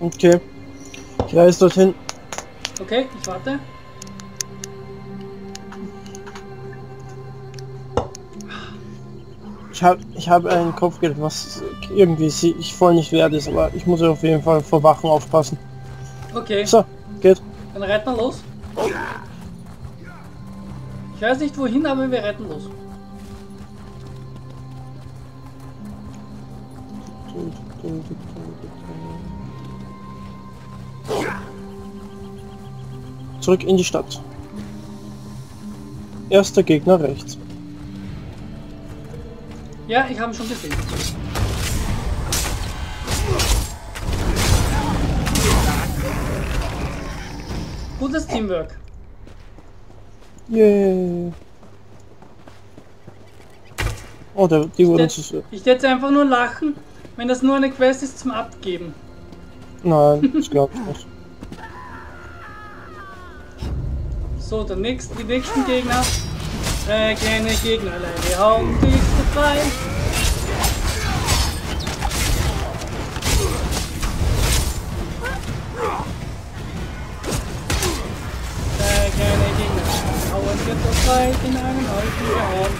Okay. Ich reise dorthin. Okay, ich warte. Ich habe ich hab ein Kopfgeld, was irgendwie sie- ich voll nicht wert ist, aber ich muss auf jeden Fall vor Wachen aufpassen. Okay, So, geht. dann reiten wir los. Ich weiß nicht wohin, aber wir reiten los. Zurück in die Stadt. Erster Gegner rechts. Ja, ich habe ihn schon gesehen. Gutes Teamwork. Yay. Oh, der, die wurden zu... Ich jetzt einfach nur lachen, wenn das nur eine Quest ist zum Abgeben. Nein, das glaube ich nicht. So, der nächste, die nächsten Gegner. Äh, keine Gegner alleine. Hauen dich frei. Äh, keine Gegner. Hauen wir frei in einen alten Raum.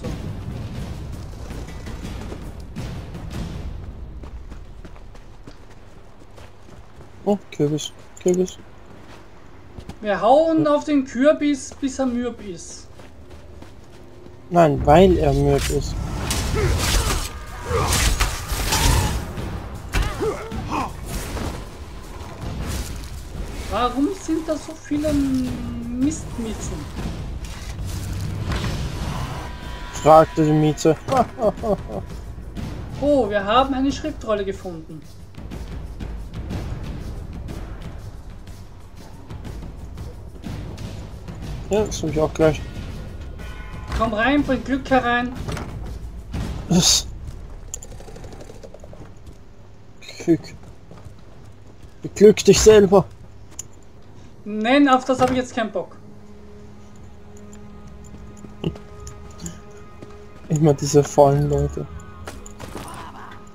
So. Oh, Kürbis. Kürbis. Wir hauen auf den Kürbis, bis er mürb ist. Nein, weil er mürb ist. Warum sind da so viele Mistmitzen? Fragte die Mieze. Oh, wir haben eine Schriftrolle gefunden. Ja, das habe ich auch gleich. Komm rein, bring Glück herein. Das. Glück. Beglück dich selber. Nein, auf das habe ich jetzt keinen Bock. Immer diese vollen Leute.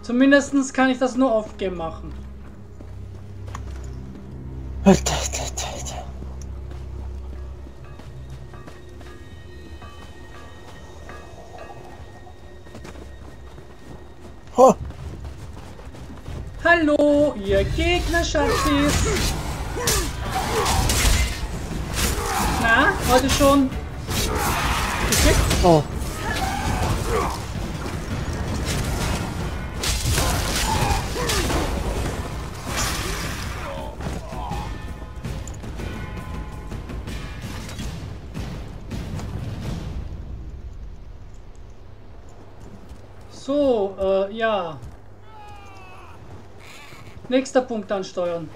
Zumindest kann ich das nur off-game machen. Gegner, Schatzis. Na, heute schon? Oh. So, äh, ja. Nächster Punkt ansteuern.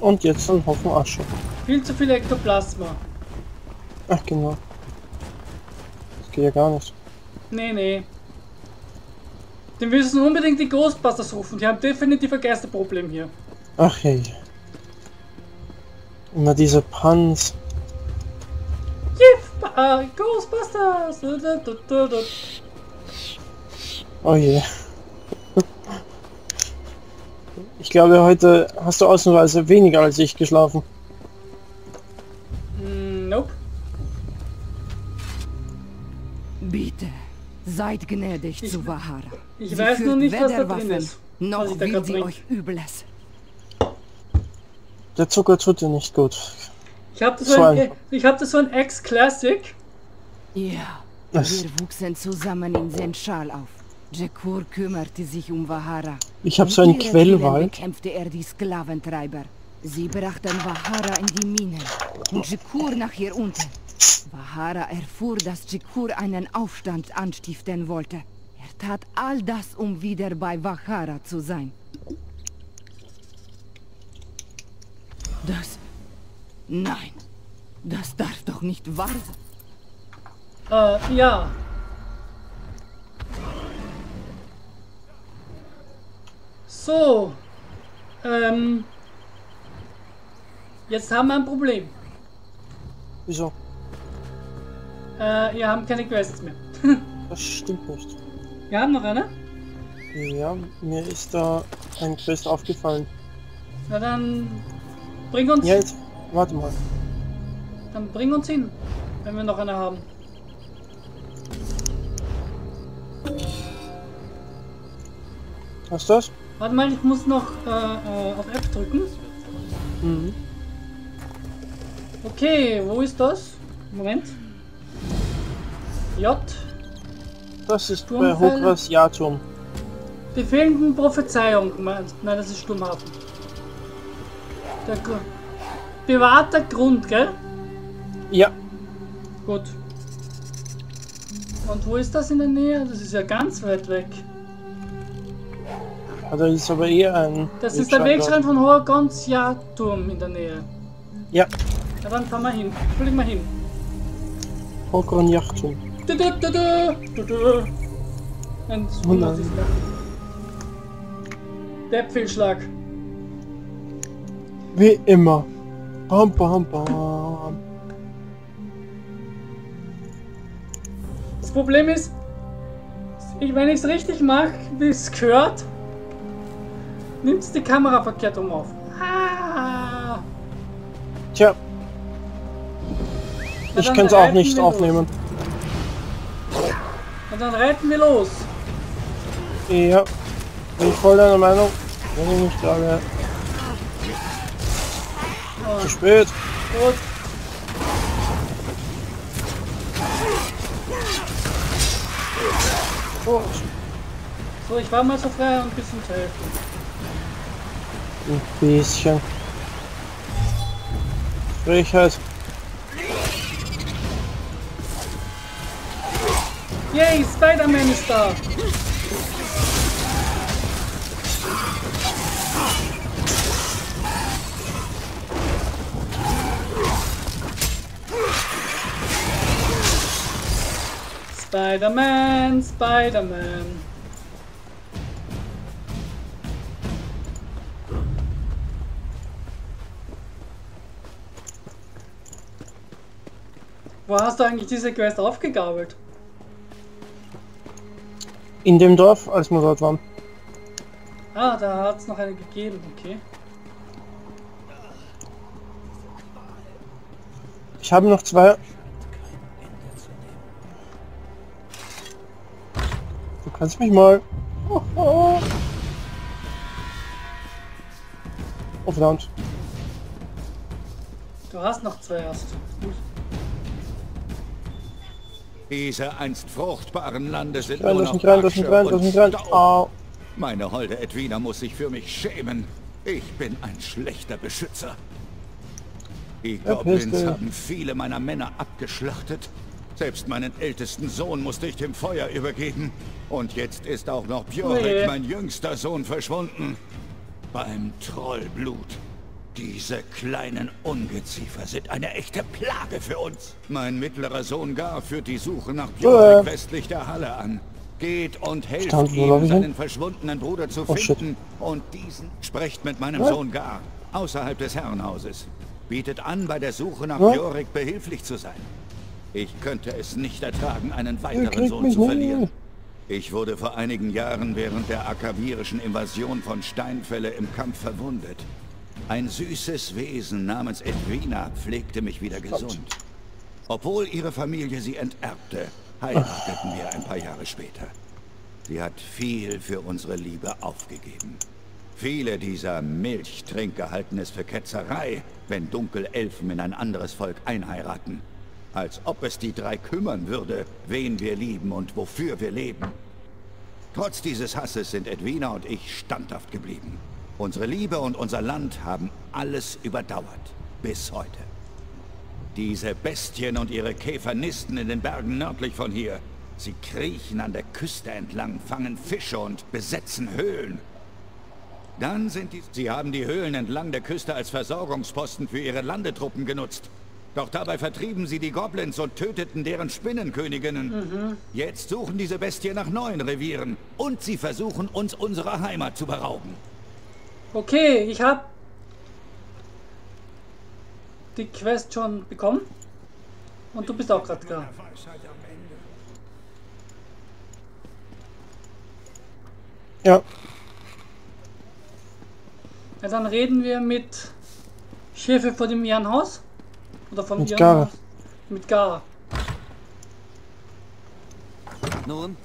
Und jetzt ein Haufen Asche. Viel zu viel Ektoplasma. Ach genau. Das geht ja gar nicht. Nee, nee. Die müssen unbedingt die Ghostbusters rufen. Die haben definitiv ein Geisterproblem hier. Ach hey. Immer diese Puns. Yiff! Äh, Ghostbusters! Oh je. Ich glaube, heute hast du ausnahmsweise weniger als ich geschlafen. Mm, Nope. Bitte, seid gnädig zu Vahara. ich Sie weiß nur nicht, was da drin Waffen, ist, was Noch ich da will sie euch Übles. Der Zucker tut dir nicht gut. Ich habe das, So ein, ich hab das so ein Ex-Classic. Ja, Das, wir wuchsen zusammen in Senschal auf. Jekur kümmerte sich um Vahara. ich habe so einen Quellwald. bekämpfte er die Sklaventreiber. Sie brachten Vahara in die Minen und Jekur nach hier unten. Vahara erfuhr, dass Jekur einen Aufstand anstiften wollte. Er tat all das, um wieder bei Vahara zu sein. Das... Nein, das darf doch nicht wahr sein. Äh, ja. So. ähm, jetzt haben wir ein Problem. Wieso? Äh, wir haben keine Quests mehr. Das stimmt nicht. wir haben noch eine? Ja, mir ist da ein Quest aufgefallen. Na dann bring uns, Ja, jetzt, warte mal. dann bring uns hin, wenn wir noch eine haben. Hast du das? Warte mal, ich muss noch äh, äh, auf F drücken. Mhm. Okay, wo ist das? Moment. J. Das ist bei Sturmfell. Hogras Jahrturm. Die fehlenden Prophezeiung. Nein, das ist Sturmhafen. Der Gr bewahrter Grund, gell? Ja, Gut. Und wo ist das in der Nähe? Das ist ja ganz weit weg. da ist aber eher ein. Das ist der Wegschrank Wegschrein von Horgons Jahrturm in der Nähe. Ja, Ja, dann fahren wir hin. Fliegen wir hin. Hogran Jahrturm. Du, du, du, du, du, du. Ein Oh nein. Der Pfehlschlag. Wie immer. Bam, bam, bam. Das Problem ist, ich, wenn ich es richtig mache, wie es gehört, nimmt es die Kamera verkehrt um auf. Ah, Tja, Na ich kann es auch nicht wir los. aufnehmen. und dann reiten wir los. Ja, bin ich voll deiner Meinung. Wenn ich nicht gerade. Zu spät. Gut. So, ich war mal so frei, ein bisschen zu helfen. ein bisschen. Frechheit. Yay, Spider-Man ist da. Spider-Man, Spider-Man. Wo hast du eigentlich diese Quest aufgegabelt? In dem Dorf, als wir dort waren. Ah, da hat es noch eine gegeben, okay. Ich habe noch zwei. Kannst mich mal. Oh, oh. oh verdammt. Du hast noch zwei erst. Gut. Diese einst fruchtbaren Lande sind Rein, nur noch rein, lass mich rein, lass mich rein. Au. Meine holde Edwina muss sich für mich schämen. Ich bin ein schlechter Beschützer. Die Goblins haben viele meiner Männer abgeschlachtet. Selbst meinen ältesten Sohn musste ich dem Feuer übergeben. Und jetzt ist auch noch Bjorek, Nee. mein jüngster Sohn, verschwunden. Beim Trollblut. Diese kleinen Ungeziefer sind eine echte Plage für uns. Mein mittlerer Sohn Gar führt die Suche nach Bjorek Äh. westlich der Halle an. Geht und helft ihm, seinen verschwundenen Bruder zu Oh, shit. finden. Und diesen sprecht mit meinem Was? Sohn Gar, außerhalb des Herrenhauses. Bietet an, bei der Suche nach Was? Bjorek behilflich zu sein. Ich könnte es nicht ertragen, einen weiteren Sohn zu verlieren. Ich wurde vor einigen Jahren während der akavierischen Invasion von Steinfälle im Kampf verwundet. Ein süßes Wesen namens Edwina pflegte mich wieder gesund. Obwohl ihre Familie sie enterbte, heirateten wir ein paar Jahre später. Sie hat viel für unsere Liebe aufgegeben. Viele dieser Milchtrinker halten es für Ketzerei, wenn Dunkelelfen in ein anderes Volk einheiraten. Als ob es die drei kümmern würde, wen wir lieben und wofür wir leben. Trotz dieses Hasses sind Edwina und ich standhaft geblieben. Unsere Liebe und unser Land haben alles überdauert. Bis heute. Diese Bestien und ihre Käfer nisten in den Bergen nördlich von hier. Sie kriechen an der Küste entlang, fangen Fische und besetzen Höhlen. Dann sind die... Sie haben die Höhlen entlang der Küste als Versorgungsposten für ihre Landetruppen genutzt. Doch dabei vertrieben sie die Goblins und töteten deren Spinnenköniginnen. Jetzt suchen diese Bestien nach neuen Revieren. Und sie versuchen, uns unserer Heimat zu berauben. Okay, ich habe die Quest schon bekommen. Und du bist auch gerade da. Ja, Ja, dann reden wir mit Chefe vor dem Ehrenhaus. Oder vom Mit Ehrenhaus. Mit Gara. Nun,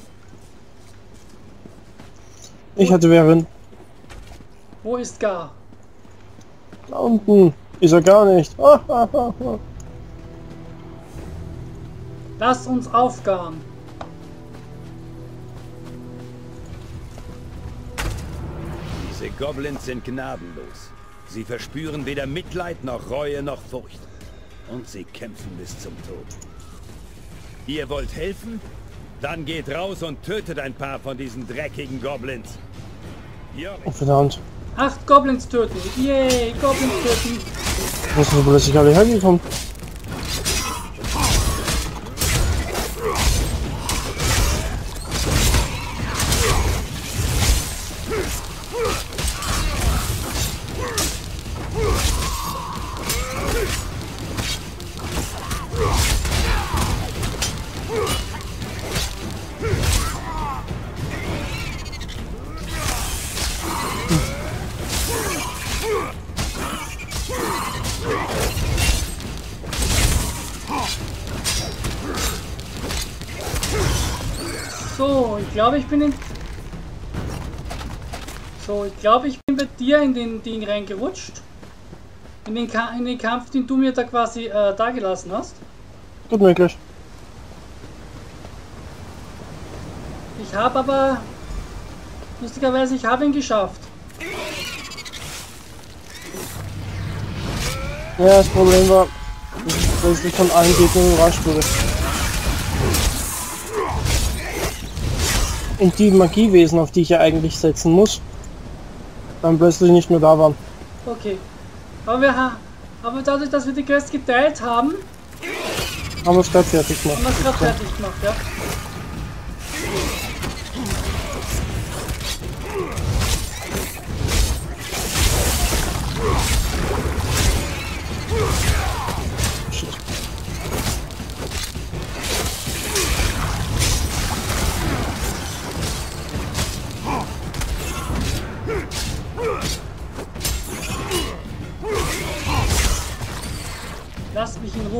ich hatte während Wo ist Gara? da unten ist er gar nicht. Lass uns aufgaren. diese Goblins sind gnadenlos. Sie verspüren weder Mitleid noch Reue noch Furcht. Und sie kämpfen bis zum Tod. Ihr wollt helfen? Dann geht raus und tötet ein paar von diesen dreckigen Goblins. Ja, Oh, verdammt. Acht Goblins töten. Yay, Goblins töten. Wo sind wir plötzlich alle hergekommen? Glaube, ich bin in... So, ich glaube, ich bin bei dir in den Ding reingerutscht. In den, Ka in den Kampf, den du mir da quasi äh, da gelassen hast. Gut möglich. Ich habe aber... Lustigerweise, ich habe ihn geschafft. Ja, das Problem war, dass ich von allen Gegnern überrascht wurde. Und die Magiewesen, auf die ich ja eigentlich setzen muss, dann plötzlich nicht mehr da waren. Okay. Aber wir. Aber dadurch, dass wir die Quest geteilt haben, Haben wir es gerade fertig gemacht. haben wir es gerade fertig gemacht, ja.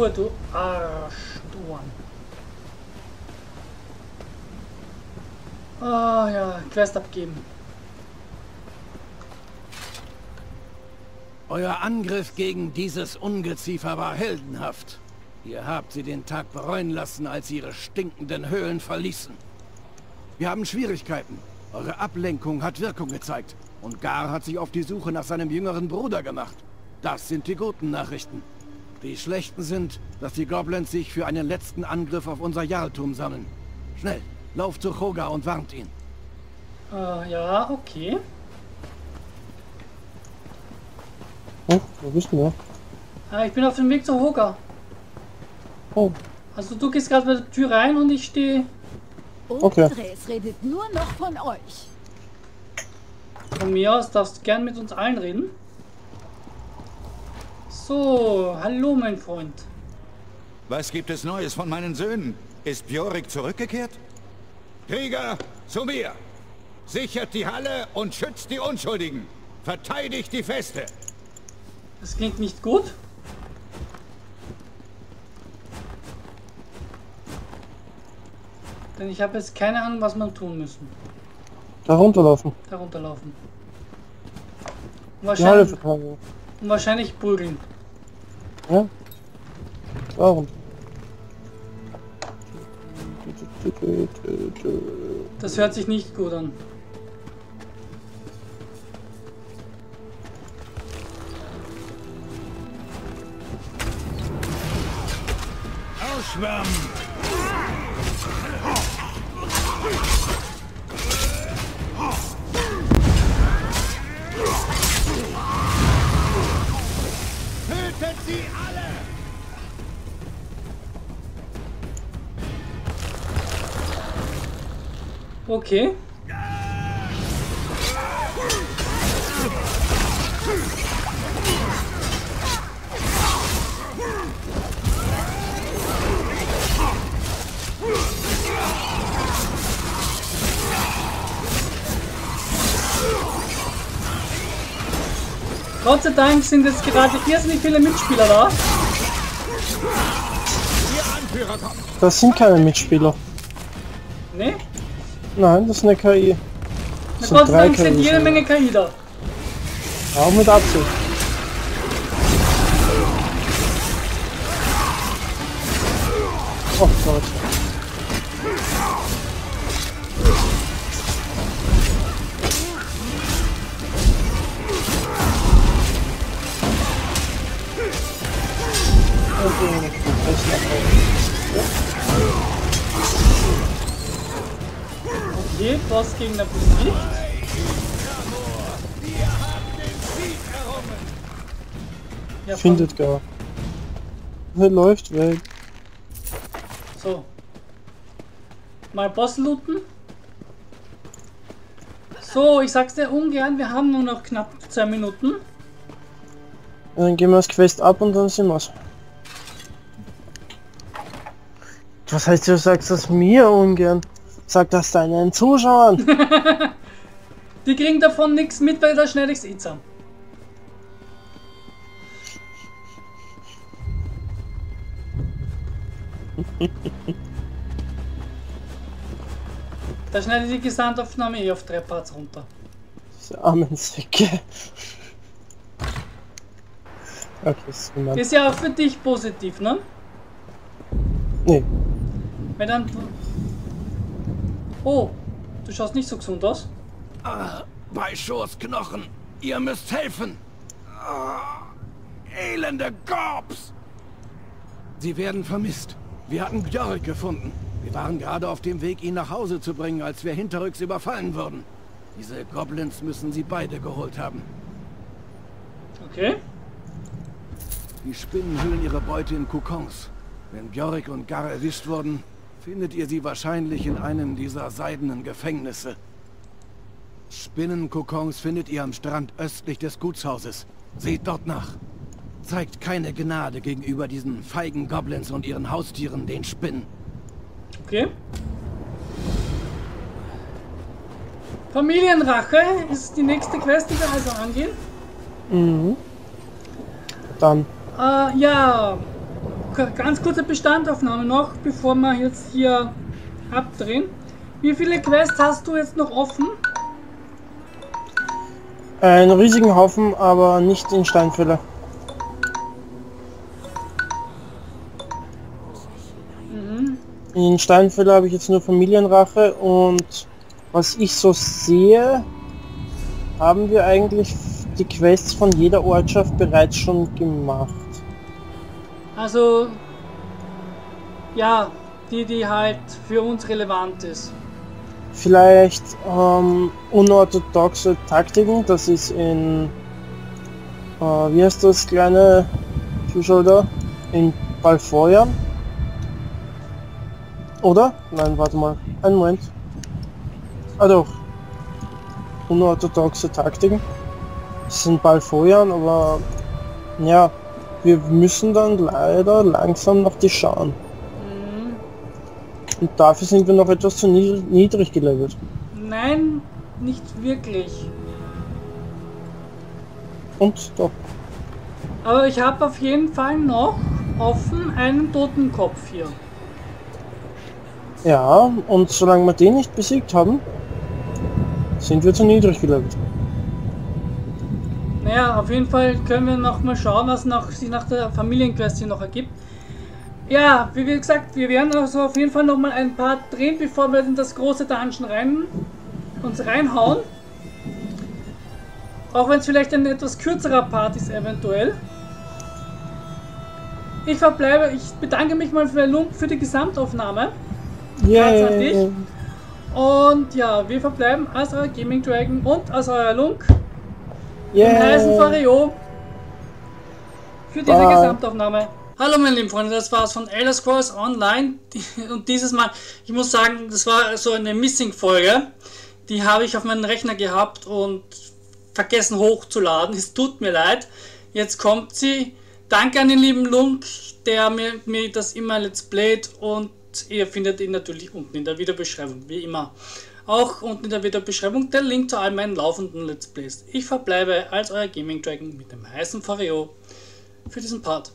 Ruhe, du Arschduan. Ah ja, Quest abgeben. Euer Angriff gegen dieses Ungeziefer war heldenhaft. Ihr habt sie den Tag bereuen lassen, als sie ihre stinkenden Höhlen verließen. Wir haben Schwierigkeiten. Eure Ablenkung hat Wirkung gezeigt. Und Gar hat sich auf die Suche nach seinem jüngeren Bruder gemacht. Das sind die guten Nachrichten. Die schlechten sind, dass die Goblins sich für einen letzten Angriff auf unser Jarltum sammeln. Schnell, lauft zu Choga und warnt ihn. Äh, ja, okay. Oh, wo bist du da? Äh, ich bin auf dem Weg zu Hoga. Oh, Also du gehst gerade bei der Tür rein und ich stehe Okay. Umdrehs redet nur noch von euch. von mir aus, darfst du gern mit uns allen reden. So, hallo mein Freund. Was gibt es Neues von meinen Söhnen? Ist Bjorik zurückgekehrt? Krieger, zu mir! Sichert die Halle und schützt die Unschuldigen! Verteidigt die Feste! Das klingt nicht gut. Denn ich habe jetzt keine Ahnung, was man tun müssen. da runterlaufen. Darunter laufen. Und Die Halle wahrscheinlich, und wahrscheinlich prügeln. Ja? Runter. Das hört sich nicht gut an. Ausschwärmen! Sie alle! Okay. Gott sei Dank sind jetzt gerade irrsinnig viele Mitspieler da. Das sind keine Mitspieler. Ne? Nein, das ist eine KI. Na Das sind Gott sei Dank sind jede Menge KI da. Auch mit Absicht. Oh Gott. Okay, Bossgegner besiegt. Ja, Findet gar. Er läuft weg. So. Mal Boss looten. So, ich sag's dir ungern, wir haben nur noch knapp zwei Minuten. Dann gehen wir das Quest ab und dann sind wir's. Was heißt, du sagst das mir ungern? Sag das deinen Zuschauern. Die kriegen davon nichts mit, weil da schneide ich's eh zusammen. Da schneide ich die Gesamtaufnahme eh auf drei Parts runter. Diese armen Säcke. Okay, das ist. Ist ja auch für dich positiv, ne? Nee, Wenn dann. Oh, du schaust nicht so gesund aus. Ah, bei Schors Knochen. Ihr müsst helfen. Ah, elende Korps. Sie werden vermisst. Wir hatten Björk gefunden. Wir waren gerade auf dem Weg, ihn nach Hause zu bringen, als wir hinterrücks überfallen wurden. Diese Goblins müssen sie beide geholt haben. Okay. Die Spinnen hüllen ihre Beute in Kokons. Wenn Björk und Gar erwischt wurden, findet ihr sie wahrscheinlich in einem dieser seidenen Gefängnisse. Spinnenkokons findet ihr am Strand östlich des Gutshauses. Seht dort nach. Zeigt keine Gnade gegenüber diesen feigen Goblins und ihren Haustieren, den Spinnen. Okay. Familienrache ist die nächste Quest, die wir also angehen. dann. Äh, ja, ganz kurze Bestandaufnahme noch, bevor wir jetzt hier abdrehen. Wie viele Quests hast du jetzt noch offen? Einen riesigen Haufen, aber nicht in Steinfälle. In Steinfälle habe ich jetzt nur Familienrache und was ich so sehe, haben wir eigentlich die Quests von jeder Ortschaft bereits schon gemacht. Also, ja, die, die halt für uns relevant ist. Vielleicht ähm, unorthodoxe Taktiken, das ist in, äh, wie heißt das kleine da? In Balfoyan? Oder? Nein, warte mal. Einen Moment. Ah doch. Unorthodoxe Taktiken. Das sind Balfoyan, aber ja, wir müssen dann leider langsam noch die schauen. Und dafür sind wir noch etwas zu niedrig, niedrig gelevelt. Nein, nicht wirklich. Und doch. Aber ich habe auf jeden Fall noch offen einen Totenkopf hier. Ja, und solange wir den nicht besiegt haben, sind wir zu niedrig gelevelt. Naja, auf jeden Fall können wir noch mal schauen, was noch, sich nach der Familienquest hier noch ergibt. Ja, wie gesagt, wir werden also auf jeden Fall noch mal ein paar drehen, bevor wir in das große Dungeon rein, uns reinhauen. Auch wenn es vielleicht ein etwas kürzerer Part ist, eventuell. Ich verbleibe, ich bedanke mich mal für, Lunk für die Gesamtaufnahme. Platz an dich. Yay! Und ja, wir verbleiben als euer Gaming Dragon und als euer Lunk im heißen Yay! Fario für diese Bye. Gesamtaufnahme. Hallo meine lieben Freunde, das war's von Elder Scrolls Online und dieses Mal, ich muss sagen, das war so eine Missing-Folge, die habe ich auf meinem Rechner gehabt und vergessen hochzuladen. Es tut mir leid. Jetzt kommt sie. Danke an den lieben Lunk, der mir, mir das immer let's playt und ihr findet ihn natürlich unten in der Videobeschreibung, wie immer. Auch unten in der Videobeschreibung der Link zu all meinen laufenden Let's Plays. Ich verbleibe als euer Gaming Dragon mit dem heißen Fario für diesen Part.